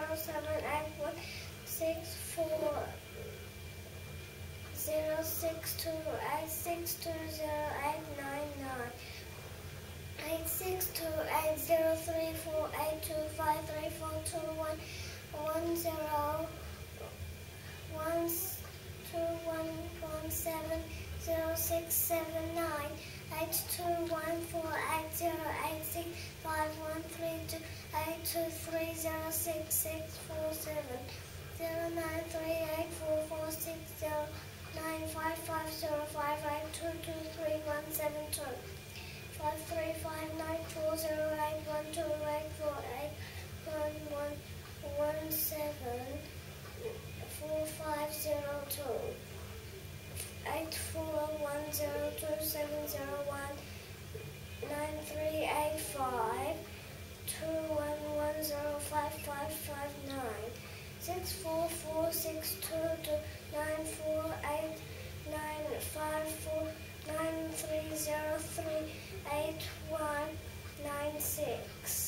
zero seven eight one six four zero six two eight six two zero eight nine nine eight six two eight zero three four eight two five three four two one one zero one two one one seven zero six seven nine eight two one four eight zero eight six five one three two eight two three zero six six four seven. Zero nine three eight four four six zero nine five five zero five eight two two three one seven two. five three five nine four zero eight one two eight four eight one one one seven four five zero two. eight four one zero two seven zero one nine three eight five two one one zero five five five nine six four four six two two nine four eight nine five four nine three zero three eight one nine six